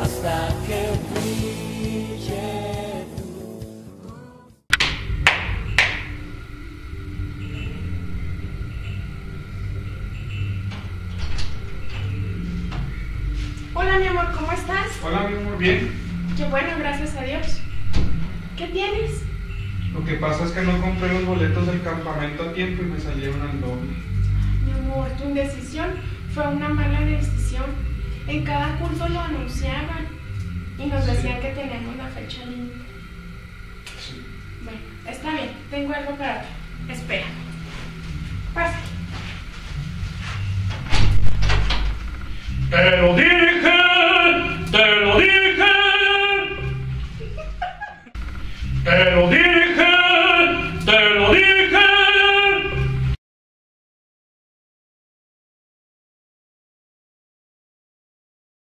hasta que brille. Hola mi amor, ¿cómo estás? Hola mi amor, bien. Qué bueno, gracias a Dios. ¿Qué tienes? Lo que pasa es que no compré los boletos del campamento a tiempo y me salieron al doble fue una mala decisión. En cada curso lo anunciaban y nos Sí. decían que teníamos la fecha límite. Sí. Bueno, está bien, tengo algo para ti. Espera. Pasa. Pero.